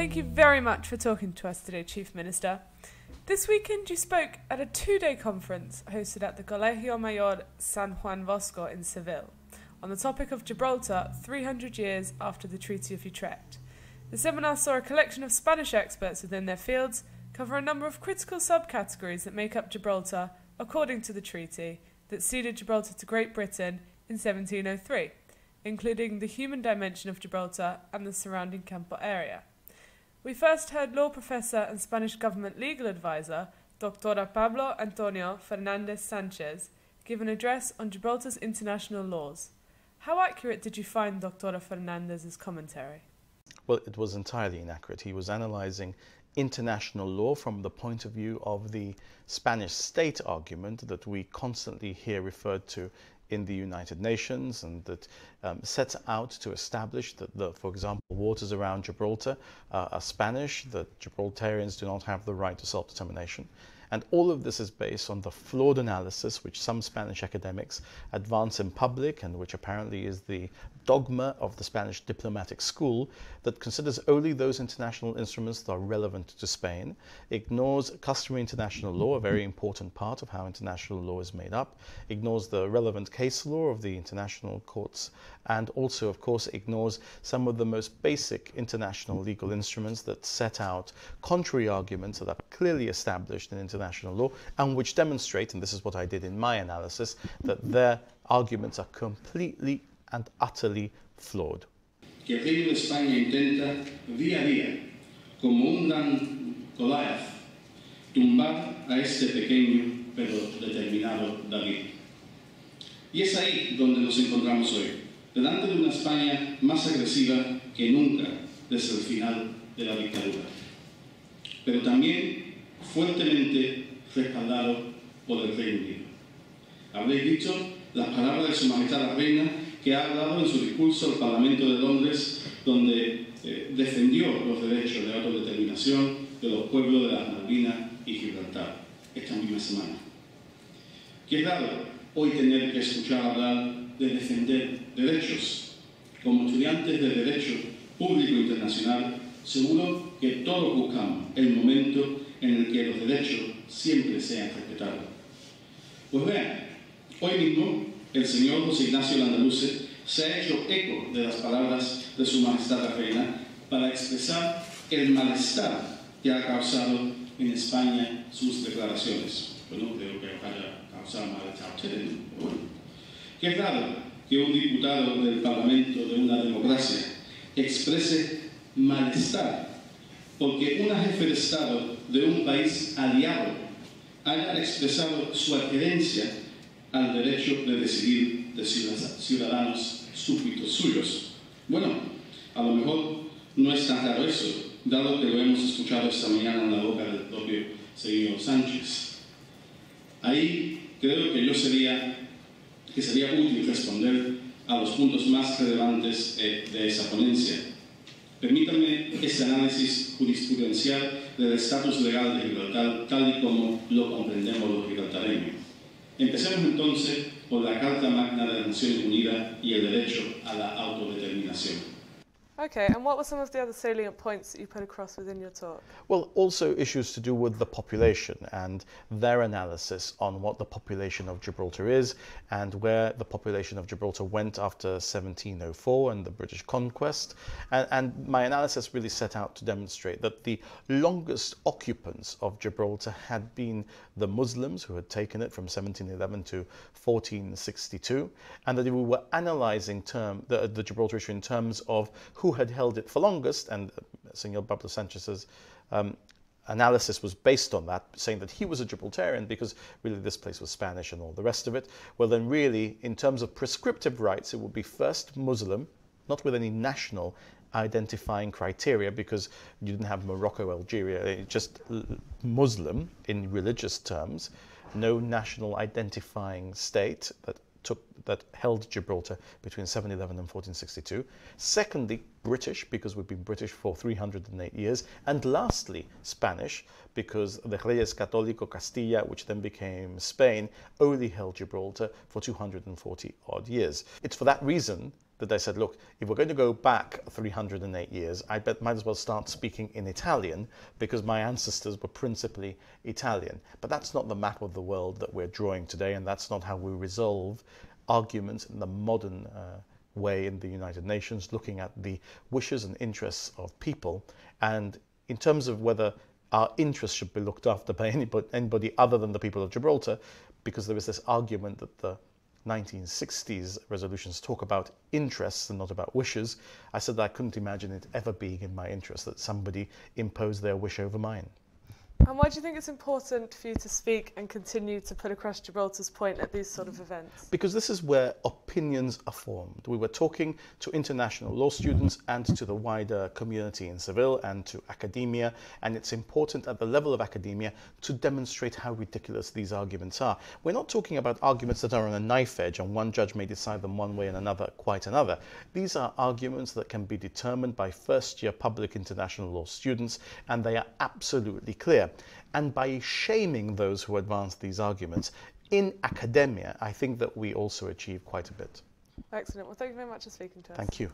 Thank you very much for talking to us today, Chief Minister. This weekend you spoke at a two day conference hosted at the Colegio Mayor San Juan Bosco in Seville on the topic of Gibraltar 300 years after the Treaty of Utrecht. The seminar saw a collection of Spanish experts within their fields cover a number of critical subcategories that make up Gibraltar according to the treaty that ceded Gibraltar to Great Britain in 1703, including the human dimension of Gibraltar and the surrounding Campo area. We first heard law professor and Spanish government legal advisor, Dr. Pablo Antonio Fernandez Sanchez, give an address on Gibraltar's international laws. How accurate did you find Dr. Fernandez's commentary? Well, it was entirely inaccurate. He was analyzing international law from the point of view of the Spanish state argument that we constantly hear referred to in the United Nations and that um, sets out to establish that, the, for example, waters around Gibraltar uh, are Spanish, that Gibraltarians do not have the right to self-determination. And all of this is based on the flawed analysis which some Spanish academics advance in public and which apparently is the dogma of the Spanish diplomatic school that considers only those international instruments that are relevant to Spain, ignores customary international law, a very important part of how international law is made up, ignores the relevant case law of the international courts, and also, of course, ignores some of the most basic international legal instruments that set out contrary arguments that are clearly established in international international law and which demonstrate, and this is what I did in my analysis, that their arguments are completely and utterly flawed. Que el de España intenta día a día, como un gran Goliath, tumbar a este pequeño pero determinado David. Y es ahí donde nos encontramos hoy, delante de una España más agresiva que nunca desde el final de la dictadura. Pero también fuertemente respaldado por el Reino Unido. Habréis dicho las palabras de Su Majestad la Reina que ha hablado en su discurso al Parlamento de Londres, donde eh, defendió los derechos de autodeterminación de los pueblos de las Malvinas y Gibraltar esta misma semana. Qué raro hoy tener que escuchar hablar de defender derechos. Como estudiantes de Derecho Público Internacional, seguro que todos buscamos el momento en el que los derechos siempre sean respetados. Pues vean, hoy mismo el señor José Ignacio Landaluce se ha hecho eco de las palabras de su Majestad la Reina para expresar el malestar que ha causado en España sus declaraciones. Bueno, creo que haya causado malestar a ustedes, ¿no? bueno. Qué raro que un diputado del Parlamento de una democracia exprese malestar porque una jefe de Estado de un país aliado haya expresado su adherencia al derecho de decidir de ciudadanos súbditos suyos. Bueno, a lo mejor no es tan raro eso, dado que lo hemos escuchado esta mañana en la boca del propio señor Sánchez. Ahí creo que yo sería, que sería útil responder a los puntos más relevantes eh, de esa ponencia Permítanme este análisis jurisprudencial del estatus legal de Gibraltar tal y como lo comprendemos los gibraltareños. Empecemos entonces por la Carta Magna de las Naciones Unidas y el derecho a la autodeterminación. Okay, and what were some of the other salient points that you put across within your talk? Well, also issues to do with the population and their analysis on what the population of Gibraltar is and where the population of Gibraltar went after 1704 and the British conquest. And, and my analysis really set out to demonstrate that the longest occupants of Gibraltar had been the Muslims who had taken it from 1711 to 1462, and that we were analyzing term, the, the Gibraltar issue in terms of who had held it for longest, and uh, Senor Pablo Sanchez's um, analysis was based on that, saying that he was a Gibraltarian because really this place was Spanish and all the rest of it. Well, then, really, in terms of prescriptive rights, it would be first Muslim, not with any national identifying criteria because you didn't have Morocco, Algeria, just Muslim in religious terms, no national identifying state that that held Gibraltar between 711 and 1462. Secondly, British, because we've been British for 308 years. And lastly, Spanish, because the Reyes Católico Castilla, which then became Spain, only held Gibraltar for 240 odd years. It's for that reason that I said, look, if we're going to go back 308 years, I bet might as well start speaking in Italian because my ancestors were principally Italian. But that's not the map of the world that we're drawing today, and that's not how we resolve arguments in the modern uh, way in the United Nations, looking at the wishes and interests of people. And in terms of whether our interests should be looked after by anybody, anybody other than the people of Gibraltar, because there is this argument that the 1960s resolutions talk about interests and not about wishes, I said I couldn't imagine it ever being in my interest that somebody imposed their wish over mine. And why do you think it's important for you to speak and continue to put across Gibraltar's point at these sort of events? Because this is where opinions are formed. We were talking to international law students and to the wider community in Seville and to academia, and it's important at the level of academia to demonstrate how ridiculous these arguments are. We're not talking about arguments that are on a knife edge and one judge may decide them one way and another quite another. These are arguments that can be determined by first year public international law students, and they are absolutely clear. And by shaming those who advance these arguments in academia, I think that we also achieve quite a bit. Excellent. Well, thank you very much for speaking to us. Thank you.